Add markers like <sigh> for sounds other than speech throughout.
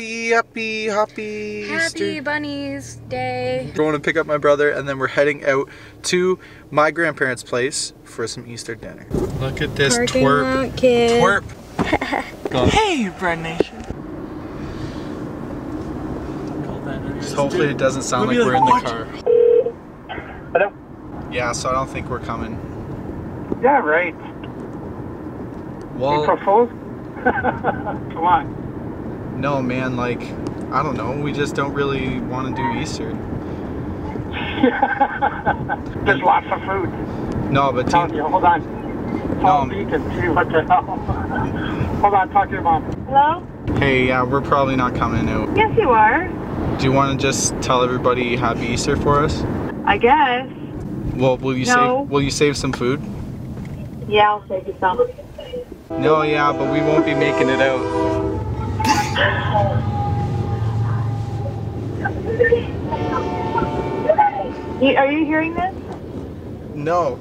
Happy, happy, happy Happy Easter. Bunnies Day. Going to pick up my brother and then we're heading out to my grandparents' place for some Easter dinner. Look at this Parking twerp. lot kid. Twerp. <laughs> Go. Hey, Bren Nation. Just hopefully it doesn't sound like We'll be we're in the car. Hello? Yeah, so I don't think we're coming. Yeah, right. You Well, propose? <laughs> Come on. No, man, like, I don't know. We just don't really want to do Easter. <laughs> There's lots of food. No, but Telling Tina, you, hold on. Call No. Beacon, see what the hell. hold on, talk to your mom. Hello? hey, yeah, we're probably not coming out. Yes, you are. Do you want to just tell everybody Happy Easter for us? I guess. Well, will you No. save? Will you save some food? Yeah, I'll save you some. No, yeah, but we won't be making it out. Are you hearing this? No.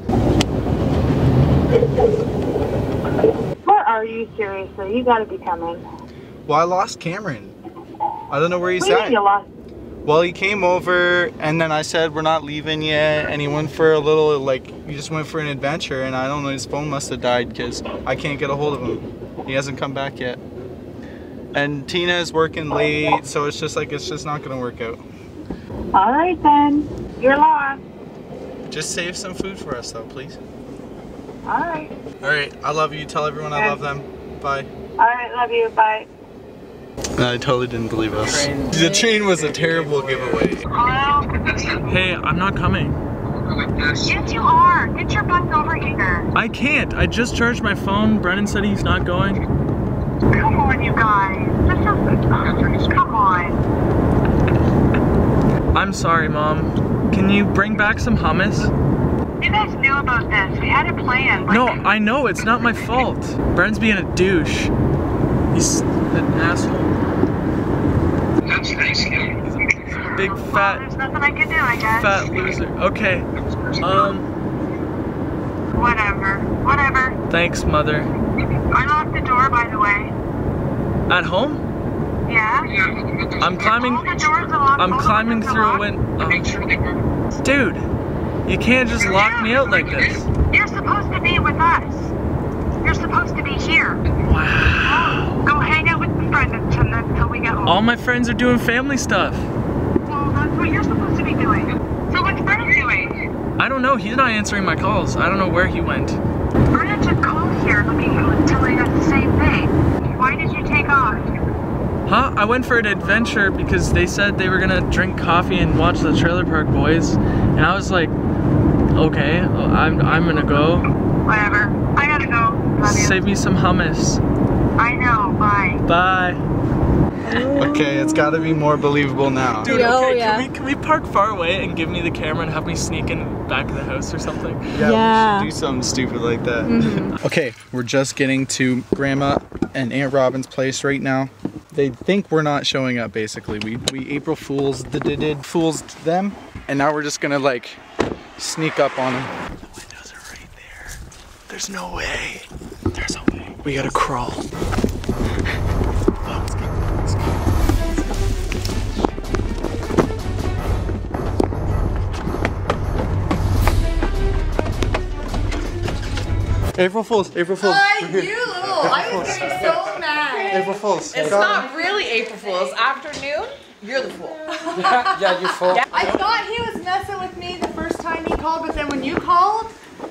What are you seriously? You gotta be coming. Well, I lost Cameron. I don't know where he's What at. you lost? Well, he came over, and then I said we're not leaving yet, and he went for a little like he just went for an adventure, and I don't know his phone must have died because I can't get a hold of him. He hasn't come back yet. And Tina is working late, so it's just like it's just not gonna work out. Alright then. You're lost. Just save some food for us, though, please. Alright. All right, I love you. Tell everyone I love them. Bye. Alright, love you. Bye. I totally didn't believe us. Train. The train was a terrible giveaway. Hey, I'm not coming. Yes, you are. Get your butt over here. I can't. I just charged my phone. Brennan said he's not going. Come on, you guys. This is. Come on. I'm sorry, Mom. Can you bring back some hummus? You guys knew about this. We had a plan. No, I know. It's not my fault. Brennan's being a douche. He's an asshole. Big Well, fat, there's nothing I can do, I guess. fat loser. Okay. Um, Whatever. Whatever. thanks, Mother. I locked the door, by the way. At home? Yeah? I'm climbing. All the doors are locked. I'm climbing through a window. Um, Dude, you can't just lock me out like this. You're supposed to be with us. You're supposed to be here. Wow. Go hang out with the friend until, we get home. All my friends are doing family stuff. well, that's what you're supposed to be doing. So what's Brennan doing? I don't know. He's not answering my calls. I don't know where he went. Brennan just called here looking telling us the same thing. Why did you take off? Huh? I went for an adventure because they said they were gonna drink coffee and watch the Trailer Park Boys, and I was like, okay, I'm I'm gonna go. Whatever. I gotta go. Love you. Save me some hummus. I know. Bye. Bye. Okay, it's got to be more believable now. Dude, Yo, okay, yeah. can we can we park far away and give me the camera and have me sneak in the back of the house or something? Yeah, Yeah. we should do something stupid like that. Mm-hmm. Okay, we're just getting to Grandma and Aunt Robin's place right now. They think we're not showing up. Basically, we we April Fools did did did fools them, and now we're just gonna like sneak up on them. The windows are right there. There's no way. There's a way. We gotta crawl. Oh, let's go, let's go. April Fools, April Fools. we're you little. I was getting so mad. April Fools. It's Go. not really April Fool's. Afternoon, you're the fool. Yeah, you're full. I thought he was messing with me the first time he called, but then when you called,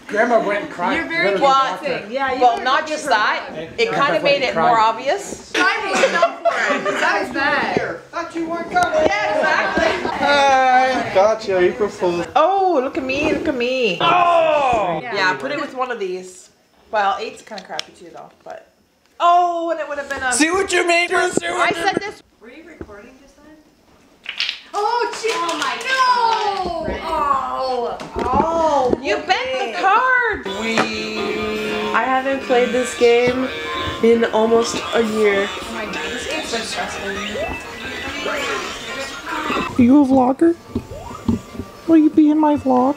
Grandma went and cried. you're very Well. Yeah, you Well, not just that, one. it kind of made it more obvious. I need to know for it. 'cause That was bad. Thought you weren't coming. Yeah, exactly. Hi. Gotcha, April Fools. Oh, look at me, look at me. Oh! Yeah, put it with one of these. Well, eight's kind of crappy too, though. But oh, and it would have been a. See what you made us do? I said this. Were you recording just then? Oh, gee. Oh my no. Oh. Oh, you bent the card. We. I haven't played this game in almost a year. Oh my god, this game's so stressful. Are you a vlogger? Will you be in my vlog?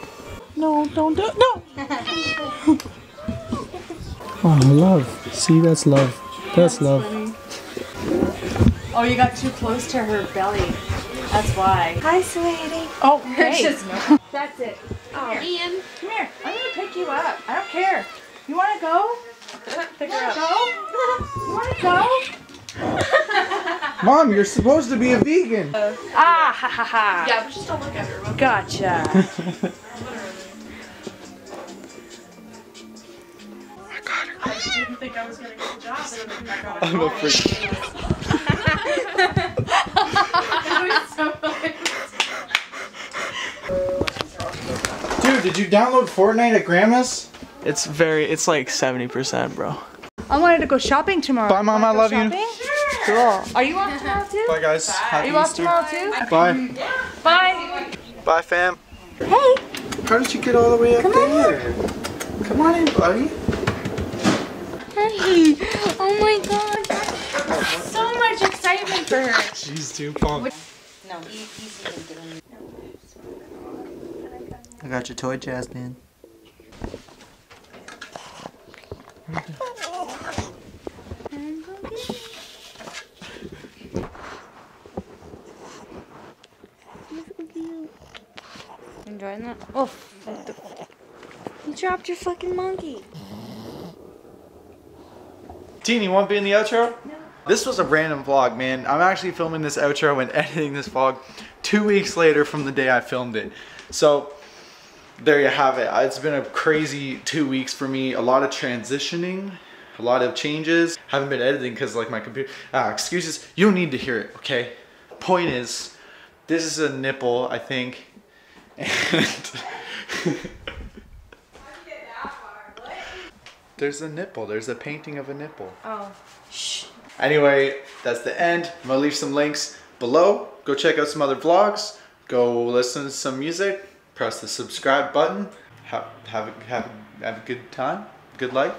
No, don't do No! <laughs> oh, love. See, that's love. That's love. Oh, you got too close to her belly. That's why. Hi, sweetie. Oh, hey. <laughs> That's it. Oh, Ian. Come here. I'm gonna pick you up. I don't care. You wanna go? Pick her up. Go? You wanna go? <laughs> Mom, you're supposed to be a vegan. Ah, ha ha ha. Yeah, but just don't look at her. Gotcha. <laughs> I didn't think I was gonna get the job. and I oh got a I'm a call. freak. <laughs> Dude, did you download Fortnite at Grandma's? It's very, it's like 70%, bro. I wanted to go shopping tomorrow. Bye, Mom, I go love you. shopping? Cool. Are you off <laughs> tomorrow too? Bye, guys. Happy Are you off Easter. tomorrow too? Bye. Bye. Bye, fam. Hey. How did you get all the way up there? Come on in, buddy. Hey. Oh my god. So much excitement for her. She's too pumped. No, I got your toy, Jasmine. Enjoying that? Oh. You dropped your fucking monkey. Teen, you want to be in the outro? No. This was a random vlog, man. I'm actually filming this outro and <laughs> editing this vlog two weeks later from the day I filmed it. So, there you have it. It's been a crazy two weeks for me. A lot of transitioning, a lot of changes. Haven't been editing because like my computer, ah, excuses. You don't need to hear it, okay? Point is, this is a nipple, I think. <laughs> And there's a nipple. There's a painting of a nipple. Oh. Shh. Anyway, that's the end. I'm gonna leave some links below. Go check out some other vlogs. Go listen to some music. Press the subscribe button. Have have a, have a, have a good time. Good life.